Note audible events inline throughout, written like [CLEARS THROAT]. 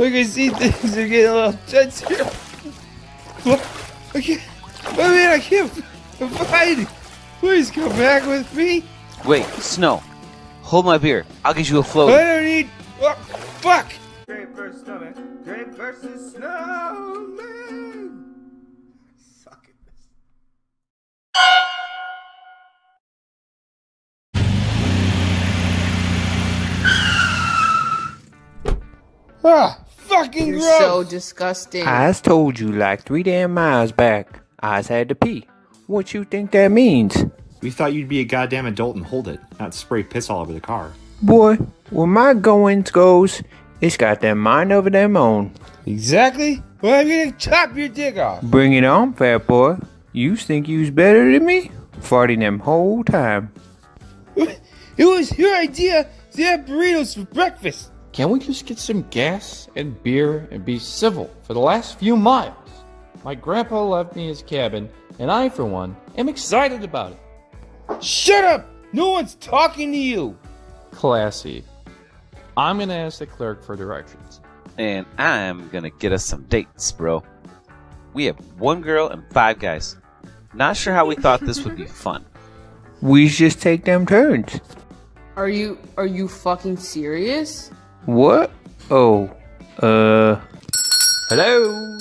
I can see things are getting a little tense here. What? I can't. I mean, I can't find. Please come back with me. Wait, Snow. Hold my beer. I'll get you a float. I don't need. Oh, fuck! Grape versus snowman. Grape versus snowman. Suck at this. Ah, fucking You're gross! so disgusting. I's told you like three damn miles back. I's had to pee. What you think that means? We thought you'd be a goddamn adult and hold it, not spray piss all over the car. Boy, where my goings goes, it's got them mind over them own. exactly? Well, I'm gonna chop your dick off. Bring it on, fat boy. You think you's better than me? Farting them whole time. [LAUGHS] It was your idea to have burritos for breakfast. Can we just get some gas and beer and be civil for the last few miles? My grandpa left me his cabin, and I, for one, am excited about it. Shut up! No one's talking to you. Classy. I'm gonna ask the clerk for directions. And I'm gonna get us some dates, bro. We have one girl and five guys. Not sure how we thought this would be [LAUGHS] fun. We just take them turns. Are you are you fucking serious? What? Oh, uh, Hello?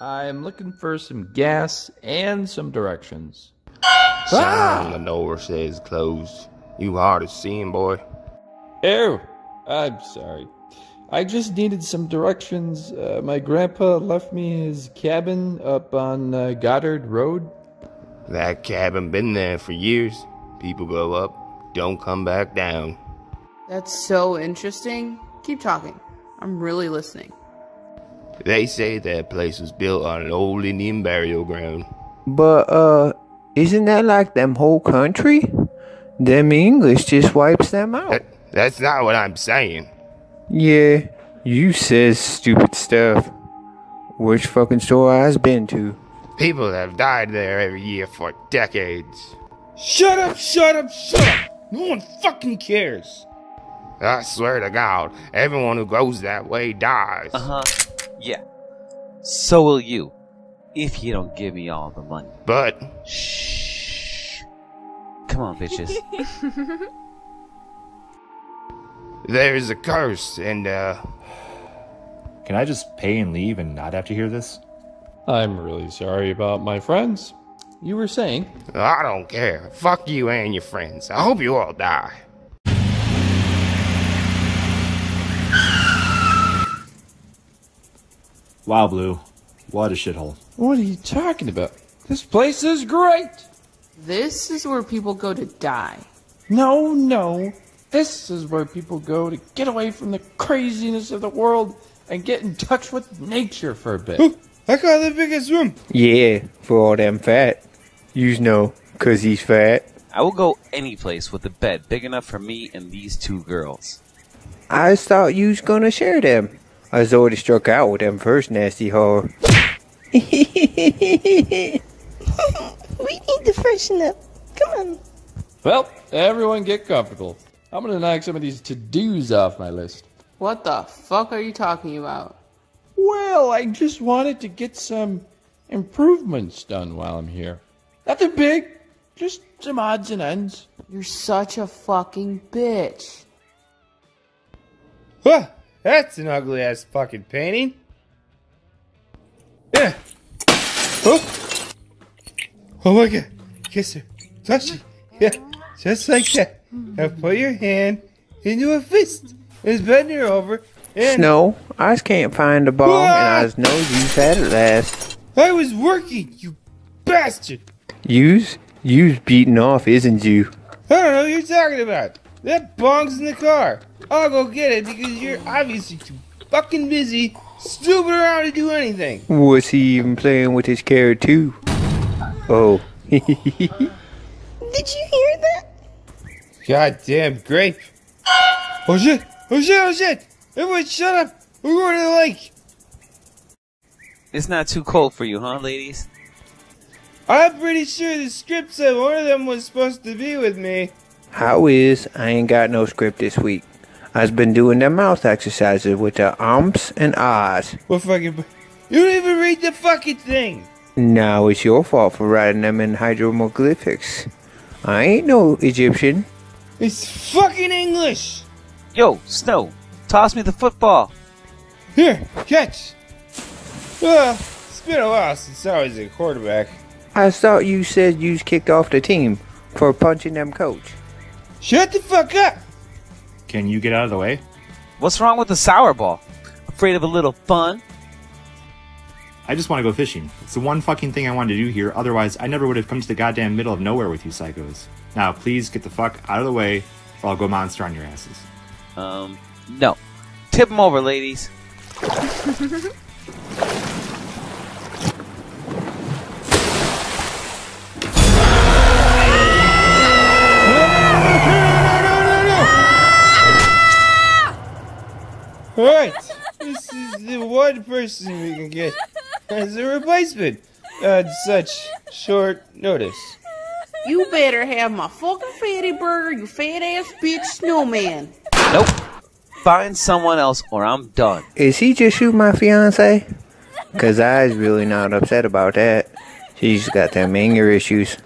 I'm looking for some gas and some directions. Sign on the door says closed. You hard to seeing, boy. Oh, I'm sorry. I just needed some directions. Uh, my grandpa left me his cabin up on uh, Goddard Road. That cabin been there for years. People go up, don't come back down. That's so interesting. Keep talking. I'm really listening. They say that place was built on an old Indian burial ground. but, uh, isn't that like them whole country? Them English just wipes them out. That, that's not what I'm saying. Yeah, you says stupid stuff. Which fucking store I's been to? People have died there every year for decades. Shut up, shut up, shut up! No one fucking cares. I swear to God, everyone who goes that way dies. Uh huh. Yeah. So will you. If you don't give me all the money. But Shh. Come on, bitches. [LAUGHS] there's a curse, and uh, Can I just pay and leave and not have to hear this? I'm really sorry about my friends. You were saying? I don't care. Fuck you and your friends. I hope you all die. Wow, Blue. What a shithole. What are you talking about? This place is great! This is where people go to die. No, no. This is where people go to get away from the craziness of the world and get in touch with nature for a bit. I got the biggest room. Yeah, for all them fat. Yous know, 'cause he's fat. I will go any place with a bed big enough for me and these two girls. I thought you was gonna share them. I was already struck out with them first nasty whore. [LAUGHS] We need to freshen up. Come on. Well, everyone get comfortable. I'm gonna knock some of these to-dos off my list. What the fuck are you talking about? Well, I just wanted to get some improvements done while I'm here. Nothing big, just some odds and ends. You're such a fucking bitch. Huh, that's an ugly ass fucking painting. Yeah. Oh. Oh my god. Kiss her. Touch her. Yeah. Just like that. Now put your hand into a fist. And bend her over. And Snow, I can't find the ball, and I just know you've had it last. I was working, you bastard. Yous, yous beating off, isn't you? I don't know what you're talking about. That bong's in the car. I'll go get it because you're obviously too fucking busy snooping around to do anything. Was he even playing with his carrot too? Oh. Did you hear that? Goddamn grape. Oh shit! Oh shit! Oh shit! Everyone shut up! We're going to the lake! It's not too cold for you, huh, ladies? I'm pretty sure the script said one of them was supposed to be with me. How is I ain't got no script this week. I've been doing them mouth exercises with the ums and ahs. What fucking. You don't even read the fucking thing! Now it's your fault for writing them in hieroglyphics. I ain't no Egyptian. It's fucking English! Yo, Snow, toss me the football. Here, catch! Well, it's been a while since I was a quarterback. I thought you said you kicked off the team for punching them coach. Shut the fuck up! Can you get out of the way? What's wrong with the sour ball? Afraid of a little fun? I just want to go fishing. It's the one fucking thing I wanted to do here, otherwise, I never would have come to the goddamn middle of nowhere with you psychos. Now, please get the fuck out of the way, or I'll go monster on your asses. Um, no. Tip them over, ladies. [LAUGHS] Alright, this is the one person we can get as a replacement on such short notice. You better have my fucking fatty burger, you fat ass bitch snowman. Nope. Find someone else or I'm done. Is he just shooting my fiance? Cause I's really not upset about that. She's got them anger issues.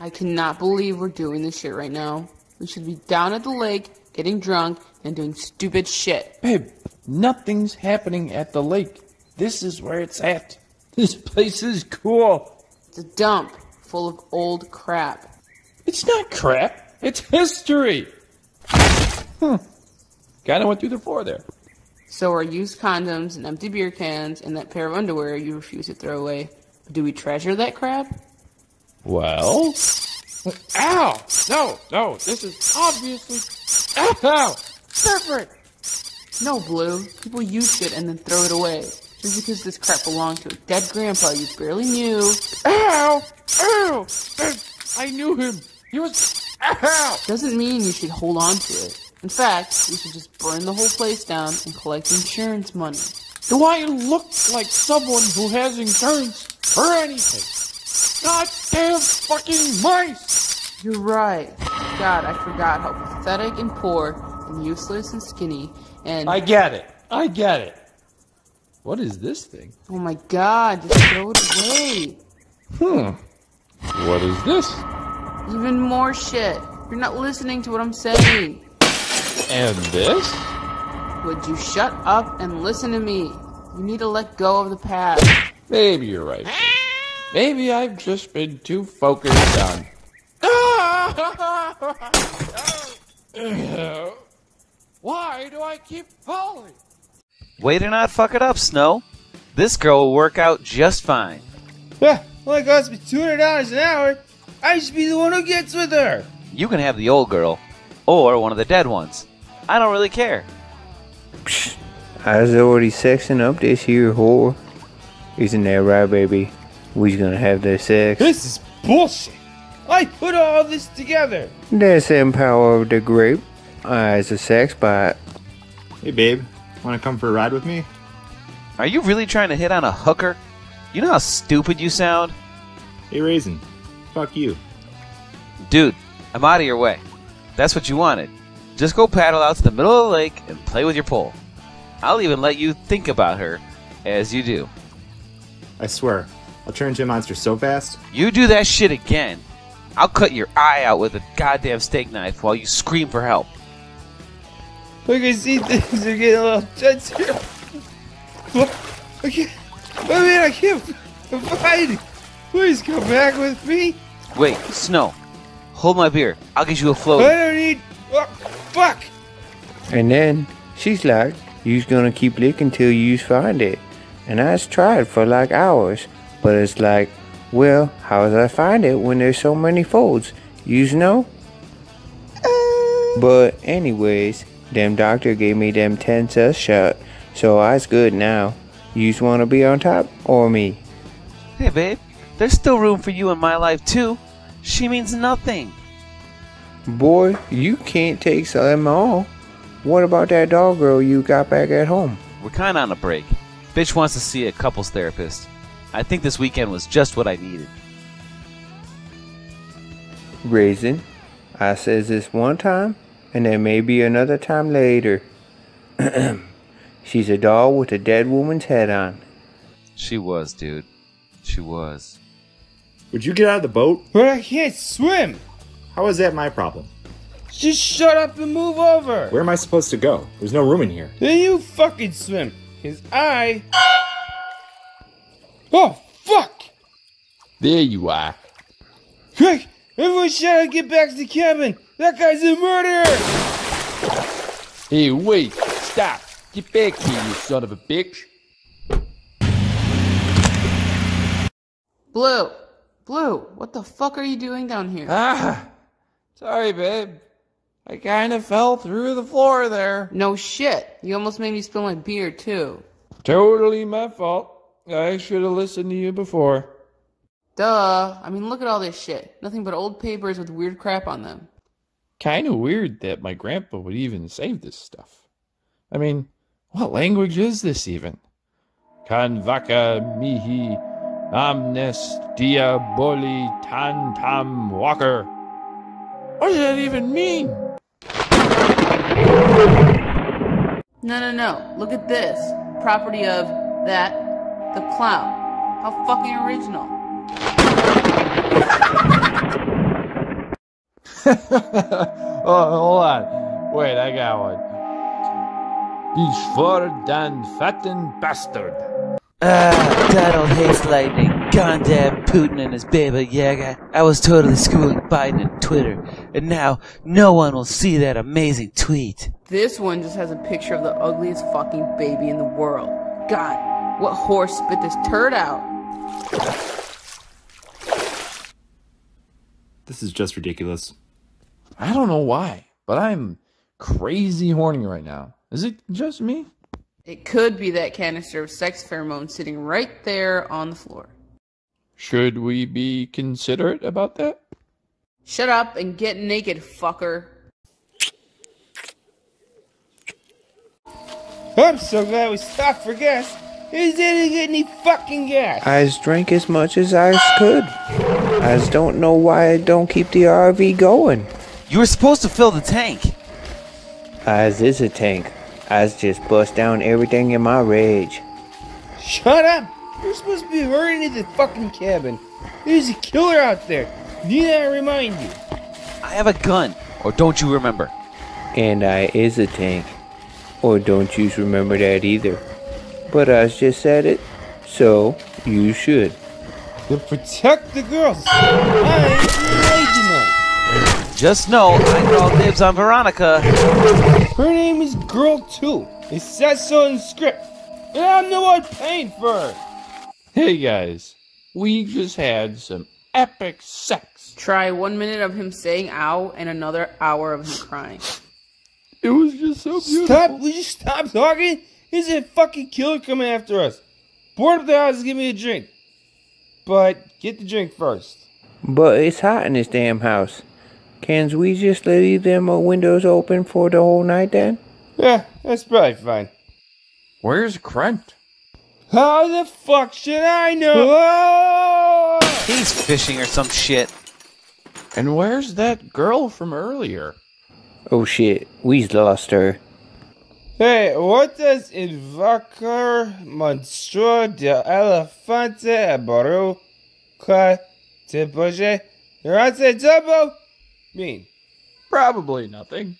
I cannot believe we're doing this shit right now. We should be down at the lake, getting drunk, and doing stupid shit. Babe, nothing's happening at the lake. This is where it's at. This place is cool. It's a dump full of old crap. It's not crap. It's history. Hmm. Kinda went through the floor there. So are used condoms and empty beer cans and that pair of underwear you refuse to throw away. But do we treasure that crap? Well? [LAUGHS] Ow! No, no, this is obviously. Ow! Separate! No, Blue. People use shit and then throw it away. Just because this crap belonged to a dead grandpa you barely knew. Ow! Ow! I knew him! He was. Ow! Doesn't mean you should hold on to it. In fact, we should just burn the whole place down and collect insurance money. Do I look like someone who has insurance or anything? Goddamn fucking mice! You're right. God, I forgot how pathetic and poor and useless and skinny and I get it. I get it. What is this thing? oh my god, just throw it away. Hmm. What is this? Even more shit. You're not listening to what I'm saying. And this? Would you shut up and listen to me? You need to let go of the past. Maybe you're right. Maybe I've just been too focused on. [LAUGHS] [LAUGHS] [LAUGHS] Why do I keep falling? Way to not fuck it up, Snow. This girl will work out just fine. Yeah, only costs me $200 an hour. I should be the one who gets with her. You can have the old girl, or one of the dead ones. I don't really care. I was already sexing up this here whore. Isn't that right, baby? We's gonna have that sex. This is bullshit. I put all this together. That's the power of the grape. Uh, i's a sex bot. Hey, babe, want to come for a ride with me? Are you really trying to hit on a hooker? You know how stupid you sound? Hey, Raisin, fuck you. Dude, I'm out of your way. That's what you wanted. Just go paddle out to the middle of the lake and play with your pole. I'll even let you think about her as you do. I swear, I'll turn into a monster so fast. You do that shit again, I'll cut your eye out with a goddamn steak knife while you scream for help. I can see things are getting a little tense here. What? I can't. I mean, I can't find it. Please come back with me. Wait, Snow. Hold my beer. I'll get you a I float. I don't need. Oh, fuck. And then she's like, you's gonna keep licking till you's find it. And I's tried for like hours. But it's like, well, how how's I find it when there's so many folds? You's know? Uh. But anyways, them doctor gave me them 10 cell shot. So I's good now. You's wanna be on top or me? Hey, babe. There's still room for you in my life, too. She means nothing. Boy, you can't take them all. What about that dog girl you got back at home? We're kinda on a break. Bitch wants to see a couples therapist. I think this weekend was just what I needed. Raisin, I says this one time, and then maybe another time later. [CLEARS THROAT] She's a doll with a dead woman's head on. She was, dude. She was. Would you get out of the boat? But I can't swim. How is that my problem? Just shut up and move over. Where am I supposed to go? There's no room in here. Then you fucking swim. Cause I. Oh, fuck! There you are. Quick! Everyone shout out get back to the cabin! That guy's a murderer! Hey, wait. Stop. Get back here, you son of a bitch. Blue, Blue, what the fuck are you doing down here? Ah, sorry, babe. I kind of fell through the floor there. No shit. You almost made me spill my beer too. Totally my fault. I should have listened to you before. Duh. I mean, look at all this shit. Nothing but old papers with weird crap on them. Kind of weird that my grandpa would even save this stuff. I mean, what language is this even? Convaca mihi omnes diaboli tantam walker. What does that even mean? No, no, no. Look at this. Property of that, the clown. How fucking original. [LAUGHS] [LAUGHS] oh, hold on. Wait, I got one. Before Dan fatten bastard. Ah, Donald hates lightning. Goddamn Putin and his Baba Yaga. I was totally schooling Biden and Twitter, and now no one will see that amazing tweet. This one just has a picture of the ugliest fucking baby in the world. God, what horse spit this turd out? This is just ridiculous. I don't know why, but I'm crazy horny right now. Is it just me? It could be that canister of sex pheromone sitting right there on the floor. Should we be considerate about that? Shut up and get naked, fucker. I'm so glad we stopped for gas. He didn't get any fucking gas. I drank as much as I could. I don't know why I don't keep the RV going. You were supposed to fill the tank. As is a tank. I just bust down everything in my rage. Shut up! You're supposed to be hurrying to the fucking cabin. There's a killer out there. Need I remind you? I have a gun, or don't you remember? And I is a tank. Or don't you remember that either. But I just said it, so you should. To protect the girls. I am Just know I called dibs on Veronica. Her name is Girl 2. It says so in the script. And I'm the one paying for her. Hey guys, we just had some epic sex. Try one minute of him saying ow and another hour of him crying. It was just so beautiful. Stop! Will you stop talking? Is a fucking killer coming after us? Board up the house and give me a drink. But get the drink first. But it's hot in this damn house. Can we just leave them uh, windows open for the whole night then? Yeah, that's probably fine. Where's Krent? How the fuck should I know? He's fishing or some shit. And where's that girl from earlier? Oh shit, we's lost her. Hey, what does invocar monstro de elefante aboro qua te boje Rante double mean? Probably nothing.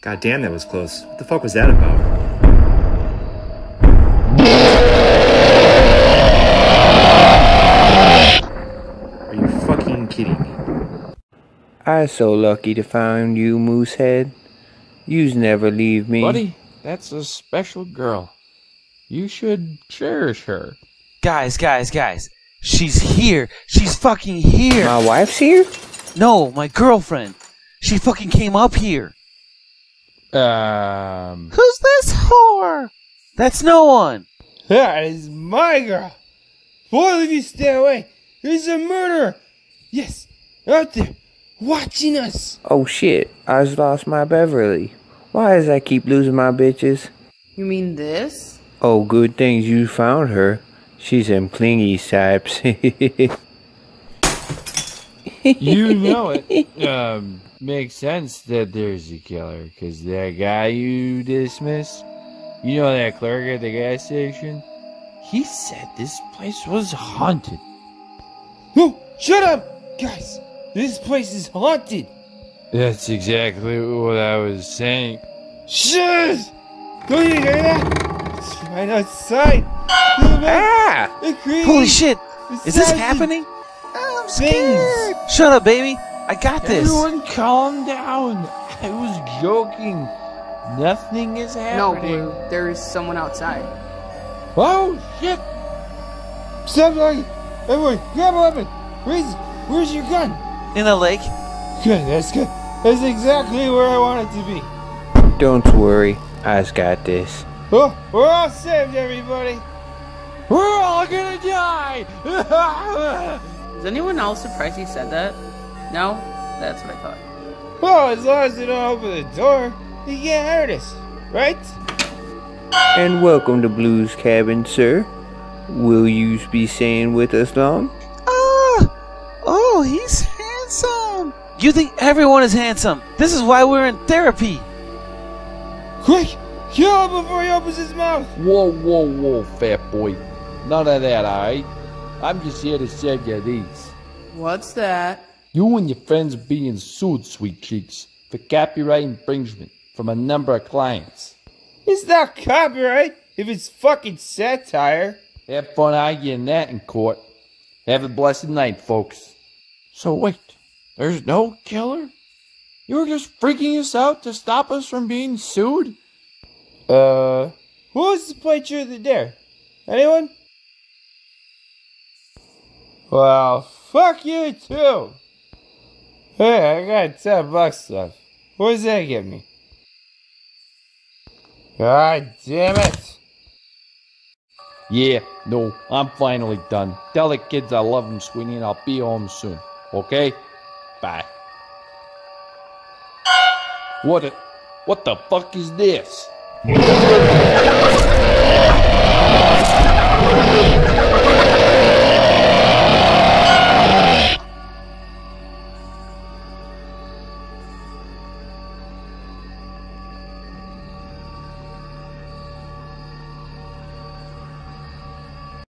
God damn, that was close. What the fuck was that about? Are you fucking kidding me? I so lucky to find you, Moosehead. You's never leave me. Buddy, that's a special girl. You should cherish her. Guys, guys, guys. She's here. She's fucking here. My wife's here? No, my girlfriend. She fucking came up here. Um. Who's this whore? That's no one. That is my girl. Both of you stay away. There's a murderer. Yes, out there, watching us. Oh shit, I just lost my Beverly. Why does I keep losing my bitches? You mean this? Oh, good things you found her. She's them clingy types. [LAUGHS] You [LAUGHS] know it. Um, makes sense that there's a killer, because that guy you dismissed, you know that clerk at the gas station? He said this place was haunted. No, shut up! Guys, this place is haunted! That's exactly what I was saying. Shh! Don't you hear that? It's right outside! Ah! Holy shit! Is this happening? I'm Things! Shut up, baby. I got this. Everyone calm down. I was joking. Nothing is No, happening. Blue, there is someone outside. Oh, shit. Stop talking! Everyone, grab a weapon! Where's, where's your gun? In the lake. Good, that's good. That's exactly where I want it to be. Don't worry, I's got this. Oh, we're all saved, everybody! We're all gonna die. [LAUGHS] Is anyone else surprised he said that? No? That's what I thought. Well, as long as they don't open the door, they can't hurt us, right? And welcome to Blue's Cabin, sir. Will you be staying with us long? Ah! Oh, he's handsome. You think everyone is handsome? This is why we're in therapy. Quick, kill him before he opens his mouth! whoa, whoa, whoa, fat boy. None of that, alright? I'm just here to save you these. What's that? You and your friends are being sued, sweet cheeks, for copyright infringement from a number of clients. It's not copyright if it's fucking satire. Have fun arguing that in court. Have a blessed night, folks. So wait, there's no killer? You were just freaking us out to stop us from being sued? Uh, who wants to play truth or dare? Anyone? Well, fuck you too. Hey, I got ten bucks left. What does that get me? God damn it! Yeah, no, I'm finally done. Tell the kids I love them, Sweeney, and I'll be home soon. Okay? Bye. What the, what the fuck is this?